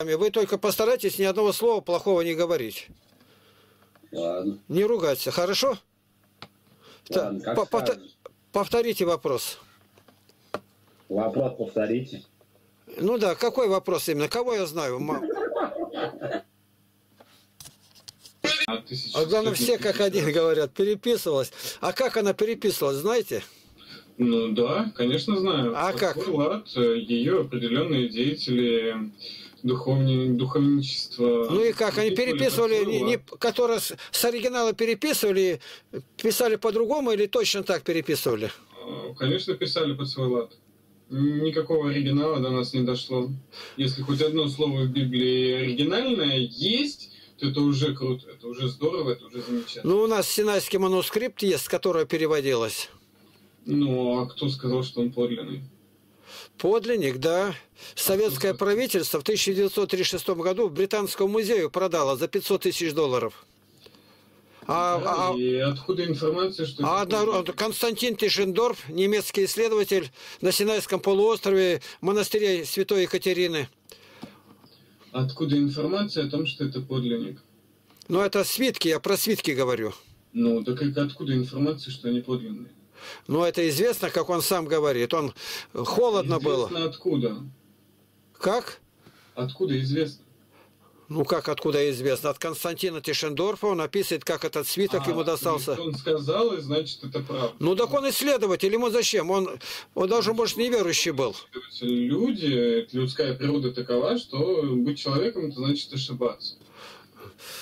Вы только постарайтесь ни одного слова плохого не говорить. Ладно. Не ругаться, хорошо? Так, Ладно, как по- повторите вопрос. Вопрос повторите. Ну да, какой вопрос именно? Кого я знаю? А А главное, все как один говорят, переписывалась. А как она переписывалась, знаете? Ну да, конечно знаю. А как? лад э, ее определенные деятели духовни... духовничества... Ну и как? Они переписывали, не, не- которые с, с оригинала переписывали, писали по-другому или точно так переписывали? Э, Конечно, писали под свой лад. Никакого оригинала до нас не дошло. Если хоть одно слово в Библии оригинальное есть, то это уже круто, это уже здорово, это уже замечательно. Ну, у нас синайский манускрипт есть, которая переводилась. Ну, а кто сказал, что он подлинный? Подлинник, да. Советское правительство в 1936 году в Британскому музею продало за 500 тысяч долларов. А, а- И откуда информация, что... а подлинный? Константин Тишендорф, немецкий исследователь на Синайском полуострове монастыря Святой Екатерины. Откуда информация о том, что это подлинник? Ну, это свитки, я про свитки говорю. Ну, так и откуда информация, что они подлинные? Ну, это известно, как он сам говорит. Он холодно было. Известно откуда? Как? Откуда известно? Ну, как откуда известно? От Константина Тишендорфа он описывает, как этот свиток ему А, достался. если Он сказал, и значит, это правда. Ну, так он исследователь, ему зачем? Он, он даже, может, неверующий был. Люди, людская природа такова, что быть человеком, это значит ошибаться.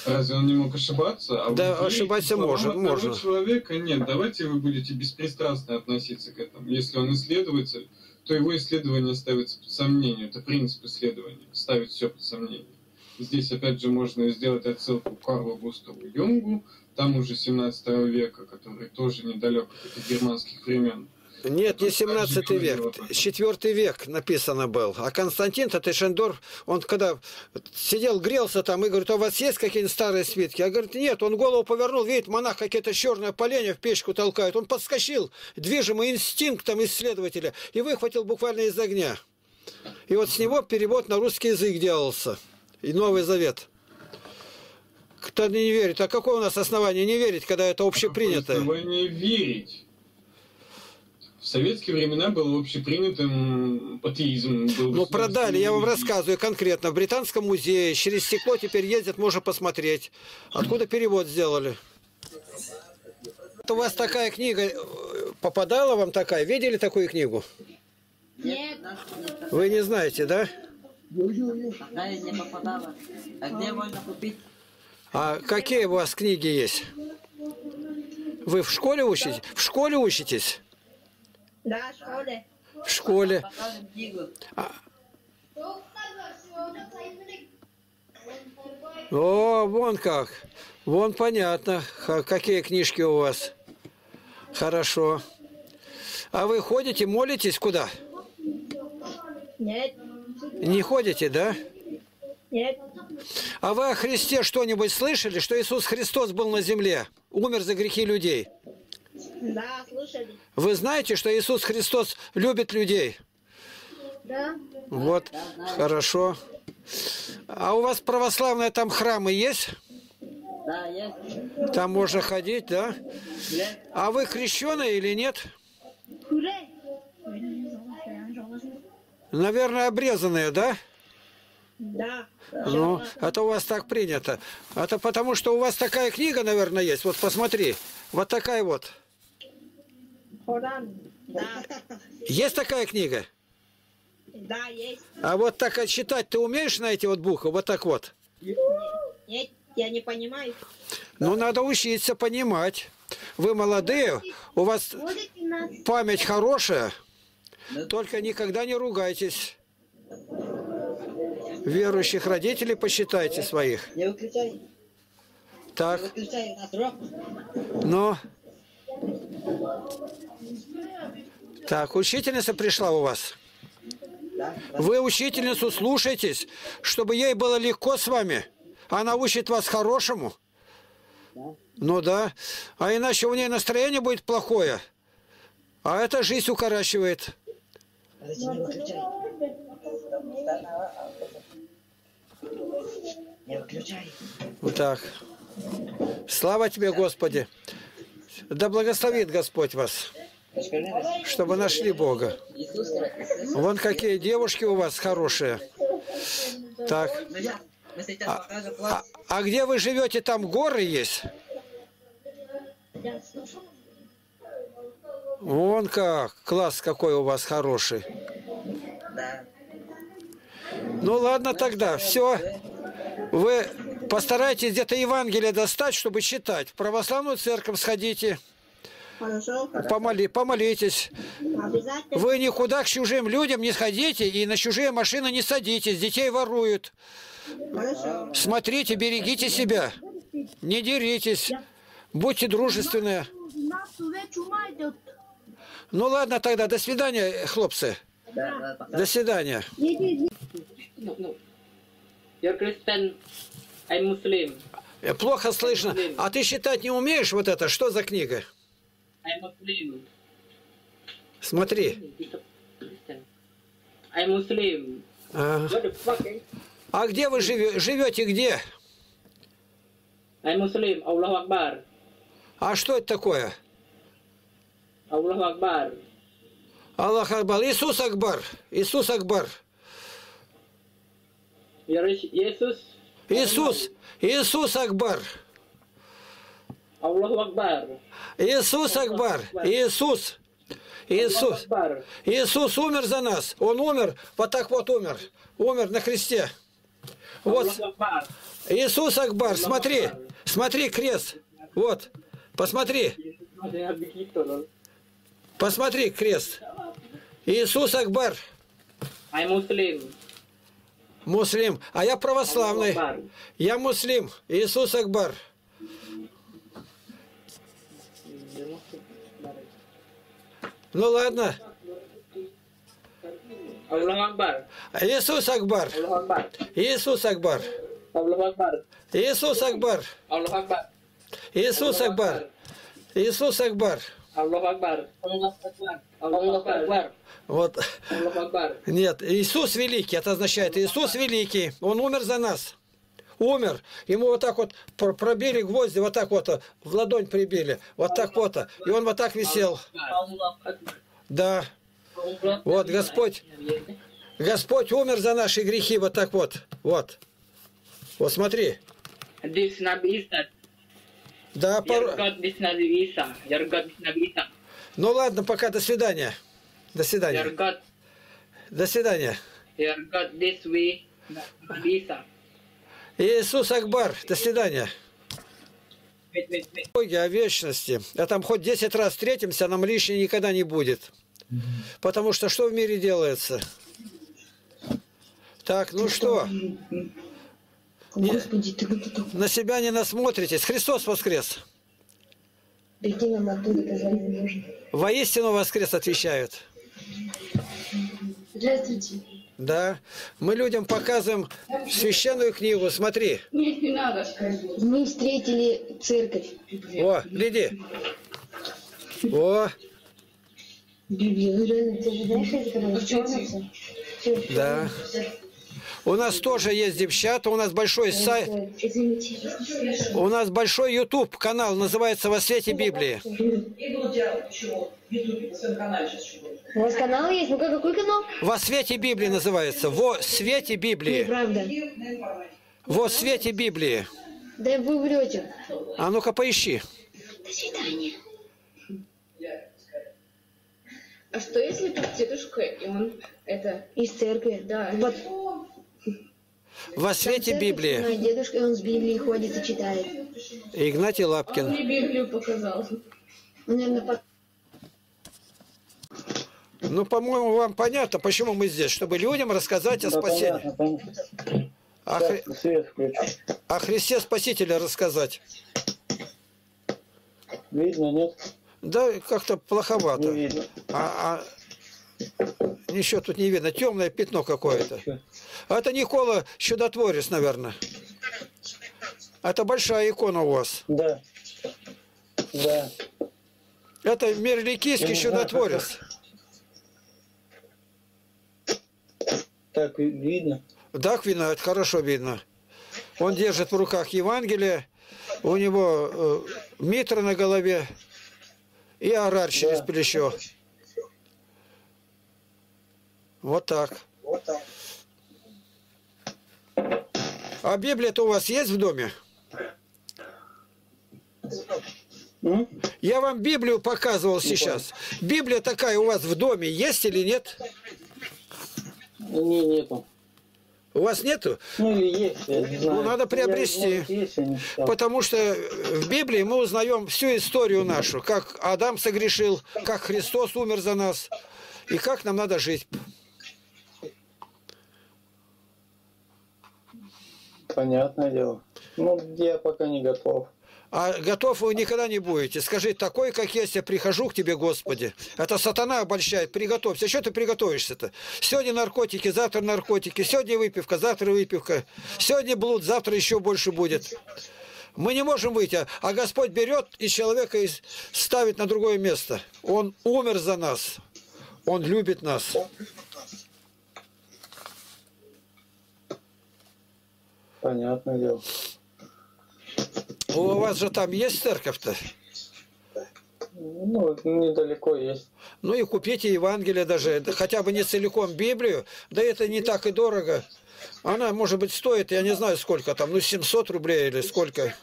Разве он не мог ошибаться? А Да, вы ошибаться одного можно. человека нет. Давайте вы будете беспристрастно относиться к этому. Если он исследователь, то его исследование ставится под сомнение. Это принцип исследования. Ставить все под сомнение. Здесь, опять же, можно сделать отсылку к Карлу Густаву Юнгу, там уже 17 века, который тоже недалек от германских времен. Нет, не Так же 17 говорил век, об этом. 4 век написано был. А Константин Тишендорф, он когда сидел, грелся там и говорит, «А у вас есть какие-нибудь старые свитки? Я говорю, нет, он голову повернул, видит, монах какие-то черные поленья в печку толкает. Он подскочил, движимый инстинктом исследователя, и выхватил буквально из огня. И вот с него перевод на русский язык делался. И Новый Завет. Кто не верит? А какое у нас основание не верить, когда это общепринятое? Основание верить. В советские времена было общепринятым патеизм. Был Ну, продали, я вам рассказываю конкретно. В Британском музее через стекло теперь ездят, можно посмотреть. Откуда перевод сделали? Это у вас такая книга попадала вам такая? Видели такую книгу? Нет, Вы не знаете, да? такая не попадала. А где можно купить? А какие у вас книги есть? Вы в школе учитесь? В школе учитесь? Да, в школе. В школе. Книгу. О, вон как. Вон понятно, какие книжки у вас. Хорошо. А вы ходите, молитесь куда? Нет, Не ходите, да? нет, А вы о Христе что-нибудь слышали, что Иисус Христос был на земле, умер за грехи людей? Да, слушали. Вы знаете, что Иисус Христос любит людей? Да, Вот, хорошо. А у вас православные там храмы есть? Да, есть. Там можно ходить, да? Нет. А вы крещеные или нет? Наверное, обрезанные, да? Да. Ну, это у вас так принято. Это потому, что у вас такая книга, наверное, есть. Вот посмотри. Вот такая вот. Коран. Да, Есть такая книга? да, есть. А вот так вот читать ты умеешь на эти вот буквы? Вот так вот. Нет, я не понимаю. Ну, надо учиться понимать. Вы молодые, у вас память хорошая, только никогда не ругайтесь. Верующих родителей посчитайте своих. Не выключай. Так, Не выключай, нас урок. Так, учительница пришла у вас. Вы учительницу слушайтесь, чтобы ей было легко с вами. Она учит вас хорошему. Ну да. А иначе у нее настроение будет плохое. А это жизнь укорачивает. Не выключай. Вот так. Слава тебе, Господи. Да благословит Господь вас, чтобы нашли Бога. Вон какие девушки у вас хорошие. Так. А, а, а где вы живете, там горы есть? Вон как. Класс какой у вас хороший. Ну ладно тогда, все. Вы постарайтесь где-то Евангелие достать, чтобы читать. В православную церковь сходите, Хорошо. помоли, помолитесь. Вы никуда к чужим людям не сходите и на чужие машины не садитесь. Детей воруют. Хорошо. Смотрите, берегите себя. Не деритесь. Будьте дружественные. Ну ладно тогда, до свидания, хлопцы. Да, да, пока. До свидания. No, no. Muslim. Э, Плохо слышно. А ты считать не умеешь вот это? Что за книга? Muslim. Смотри. Muslim. А, eh? а где вы живе- живете? Где? Muslim. Allahu Akbar. А что это такое? Allahu Akbar. Аллах Акбар. Иисус Акбар. Иисус Акбар. Jesus. Иисус. Иисус Акбар. Allahu Akbar. Иисус Акбар. Иисус. Иисус. Иисус умер за нас. Он умер. Вот так вот умер. Умер на кресте. Вот. Иисус Акбар. Смотри. Смотри крест. Вот. Посмотри. Посмотри крест. Иисус Акбар. I'm Muslim. Муслим. А я православный. Я муслим. Иисус Акбар. Ну ладно. Иисус Акбар. Иисус Акбар. Иисус Акбар. Иисус Акбар. Иисус Акбар. Allahu Akbar. Вот. Нет, Иисус великий, это означает Иисус великий. Он умер за нас. Умер. Ему вот так вот пр- пробили гвозди, вот так вот в ладонь прибили. Вот так вот. И он вот так висел. Да. Вот Господь. Господь умер за наши грехи. Вот так вот. Вот. Вот смотри. Да, пор-. Ну ладно, пока до свидания. До свидания. До свидания. Иисус Акбар. До свидания. Боги о вечности. А там хоть 10 раз встретимся, нам лишнее никогда не будет. Потому что что в мире делается? Так, ну что, Господи, ты кто на себя не насмотритесь. Христос воскрес. Прикинь, нам оттуда позвонить нужно. Воистину воскрес отвечают. Здравствуйте. Да. Мы людям показываем священную книгу. Смотри. Нет, не надо. Мы встретили церковь. О, гляди. О, Библия. Да. У нас тоже есть девчата, у нас большой сайт, у нас большой YouTube канал, называется «Во свете Библии». У вас канал есть? Ну-ка, какой канал? «Во свете Библии» называется. «Во свете Библии». Информате. «Во свете Библии». Да вы врете. А ну-ка поищи. До свидания. А что если тут дедушка, и он это... Из церкви. Да. Вот. «Во свете Библии». ну, Дедушка, и он с Библией ходит и читает. Игнатий Он Лапкин. мне Библию показал. Он, Ну, по-моему, вам понятно, почему мы здесь. Чтобы людям рассказать о спасении. понятно, понятно. О, Хри- о Христе Спасителе рассказать. Видно, нет? Да, как-то Не плоховато. видно. А, а ничего тут не видно. Темное пятно какое-то. Чё? Это Никола Чудотворец, наверное. Это большая икона у вас. Да. Да. Это Мерликийский чудотворец. Так ви- видно. Так видно, это хорошо видно. Он держит в руках Евангелие, у него э, митра на голове и орар через Да. плечо. Вот так. А Библия-то у вас есть в доме? Я вам Библию показывал сейчас. Библия такая у вас в доме есть или нет? Не, нету. У вас нету? Ну или есть, я не знаю. Ну, надо приобрести. Я, может, есть. Потому что в Библии мы узнаем всю историю нашу, как Адам согрешил, как Христос умер за нас, и как нам надо жить. Понятное дело. Ну, я пока не готов. А готов вы никогда не будете. Скажи, такой, как есть, я прихожу к тебе, Господи. Это сатана обольщает. Приготовься. Что ты приготовишься-то? Сегодня наркотики, завтра наркотики. Сегодня выпивка, завтра выпивка. Сегодня блуд, завтра еще больше будет. Мы не можем выйти. А Господь берет и человека и ставит на другое место. Он умер за нас. Он любит нас. Понятное дело. У вас же там есть церковь-то? Ну, недалеко есть. Ну и купите Евангелие даже, хотя бы не целиком Библию, да это не так и дорого. Она, может быть, стоит, я не знаю сколько там, ну 700 рублей или сколько.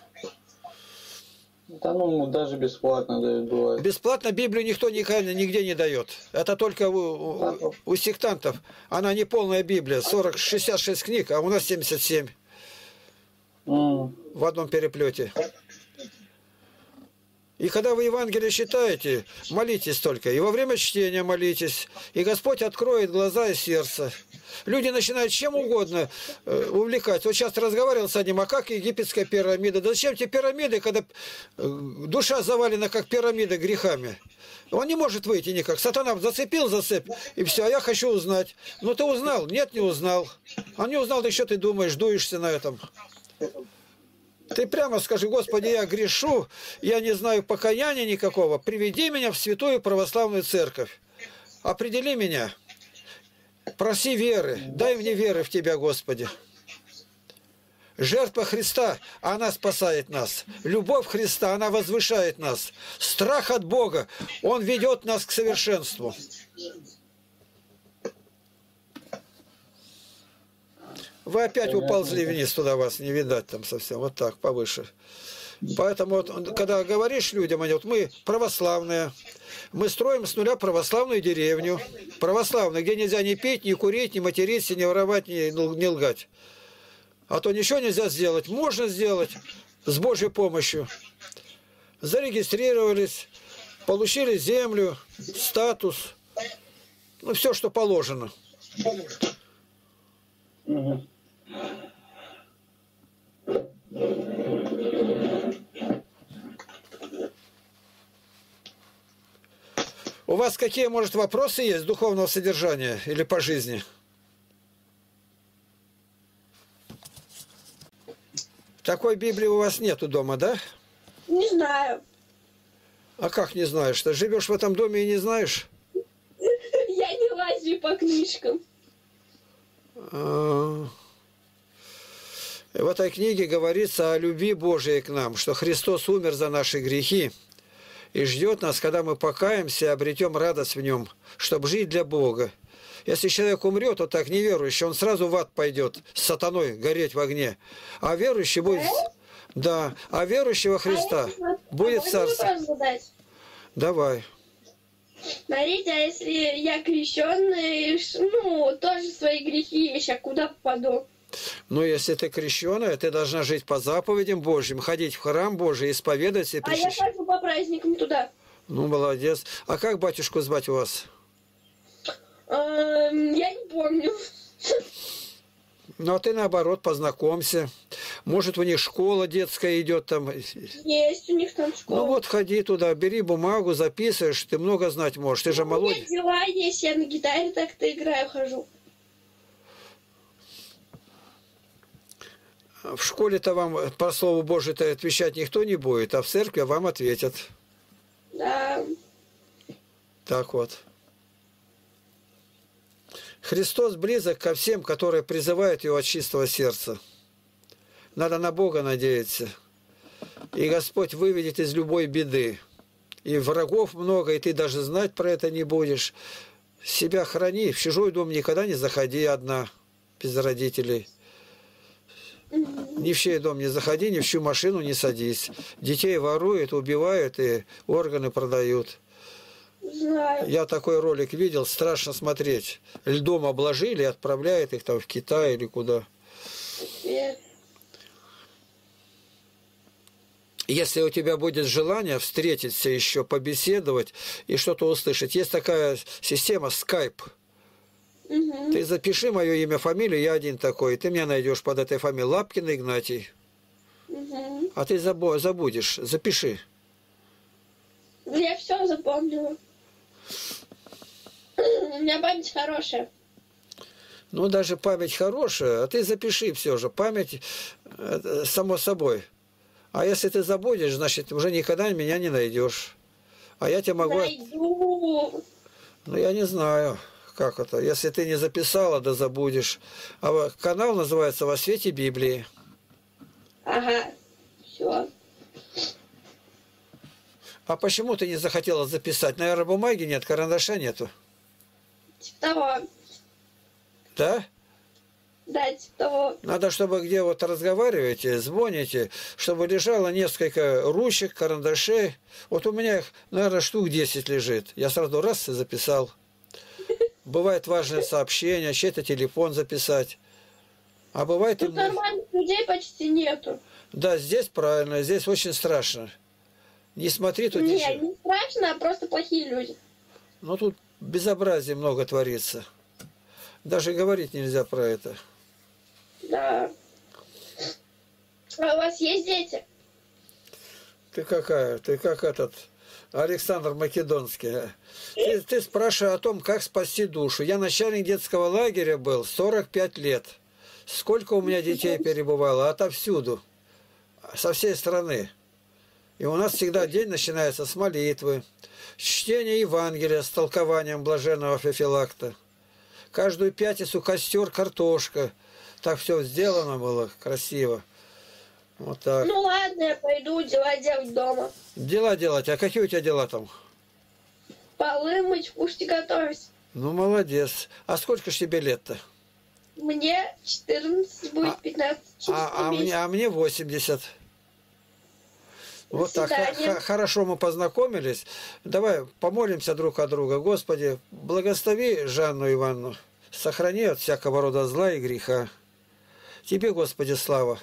Да ну, даже бесплатно дают, бывает. Бесплатно Библию никто никогда нигде не дает. Это только у, у- у сектантов. Она не полная Библия, 40, 66 книг, а у нас 77 М, в одном переплете. И когда вы Евангелие читаете, молитесь только. И во время чтения молитесь. И Господь откроет глаза и сердце. Люди начинают чем угодно э, увлекать. Вот сейчас разговаривал с одним, а как египетская пирамида? Да зачем тебе пирамиды, когда э, душа завалена как пирамида грехами? Он не может выйти никак. Сатана зацепил за цепь, и все, а я хочу узнать. Ну ты узнал? Нет, не узнал. А не узнал, да что ты думаешь, дуешься на этом? Ты прямо скажи, Господи, я грешу, я не знаю покаяния никакого. Приведи меня в святую православную церковь. Определи меня. Проси веры. Дай мне веры в Тебя, Господи. Жертва Христа, она спасает нас. Любовь Христа, она возвышает нас. Страх от Бога, Он ведет нас к совершенству. Вы опять уползли вниз туда, вас не видать там совсем. Вот так, повыше. Поэтому, вот, когда говоришь людям, они, вот мы православные, мы строим с нуля православную деревню, православную, где нельзя ни пить, ни курить, ни материться, ни воровать, ни, ни лгать. А то ничего нельзя сделать. Можно сделать с Божьей помощью. Зарегистрировались, получили землю, статус, ну, все, что положено. мгм. У вас какие, может, вопросы есть духовного содержания или по жизни? Такой Библии у вас нету дома, да? Не знаю. А как не знаешь? Ты живешь в этом доме и не знаешь? Я не лазю по книжкам. В этой книге говорится о любви Божией к нам, что Христос умер за наши грехи и ждет нас, когда мы покаемся и обретем радость в нем, чтобы жить для Бога. Если человек умрет, вот так неверующий, он сразу в ад пойдет с сатаной гореть в огне. А верующий будет... Да, а верующего Христа будет а царство. вопрос задать? Давай. Смотрите, а если я крещенный, ну, тоже свои грехи, сейчас куда попаду? Ну, если ты крещеная, ты должна жить по заповедям Божьим, ходить в храм Божий, исповедоваться и А я хожу по праздникам туда. Ну, молодец. А как батюшку звать у вас? Эм, я не помню. Ну, а ты наоборот познакомься. Может, у них школа детская идет там. Есть у них там школа. Ну вот ходи туда, бери бумагу, записываешь, ты много знать можешь. Ты же У меня молодец. дела есть, я на гитаре так-то играю, хожу. В школе-то вам по слову Божию-то отвечать никто не будет, а в церкви вам ответят. Да. Так вот. Христос близок ко всем, которые призывают его от чистого сердца. Надо на Бога надеяться. И Господь выведет из любой беды. И врагов много, и ты даже знать про это не будешь. Себя храни, в чужой дом никогда не заходи одна, без родителей. Ни в чей дом не заходи, ни в чью машину не садись. Детей воруют, убивают и органы продают. Знаю. Я такой ролик видел, страшно смотреть. Льдом обложили, отправляют их там в Китай или куда. Э, Если у тебя будет желание встретиться еще, побеседовать и что-то услышать, есть такая система Skype. Мгм. Ты запиши мое имя, фамилию, я один такой. Ты меня найдешь под этой фамилией Лапкин Игнатий. Мгм. А ты забо- забудешь, запиши. Я все запомнила. У меня память хорошая. Ну, даже память хорошая, а ты запиши все же. Память, э, само собой. А если ты забудешь, значит, уже никогда меня не найдешь. А я тебя могу... Найду. Ну, я не знаю, как это. Если ты не записала, да забудешь. А канал называется «Во свете Библии». Ага. Все. А почему ты не захотела записать? Наверное, бумаги нет, карандаша нету. Типа того. Да? Да, типа того. Надо, чтобы где вот разговариваете, звоните, чтобы лежало несколько ручек, карандашей. Вот у меня их, наверное, штук 10 лежит. Я сразу раз и записал. Бывает важное сообщение, чей-то телефон записать. А бывает... Тут нормальных людей почти нету. Да, здесь правильно, здесь очень страшно. Не смотри тут Не, ничего. не страшно, а просто плохие люди. Но тут безобразие много творится. Даже говорить нельзя про это. Да. А у вас есть дети? Ты какая? Ты как этот Александр Македонский. Ты, ты спрашиваешь о том, как спасти душу. Я начальник детского лагеря был 45 лет. Сколько у меня детей перебывало? Отовсюду. Со всей страны. И у нас всегда день начинается с молитвы, с чтения Евангелия с толкованием блаженного Феофилакта. Каждую пятницу костер, картошка. Так все сделано было красиво. Вот так. Ну ладно, я пойду дела делать дома. Дела делать. А какие у тебя дела там? Полы мыть, кушать готовить. Ну, молодец. А сколько ж тебе лет-то? Мне 14, будет А- 15 через А, а мне, а мне 80. До Вот так. Свидания. Хорошо мы познакомились. Давай помолимся друг о друга. Господи, благослови Жанну Ивановну. Сохрани от всякого рода зла и греха. Тебе, Господи, слава.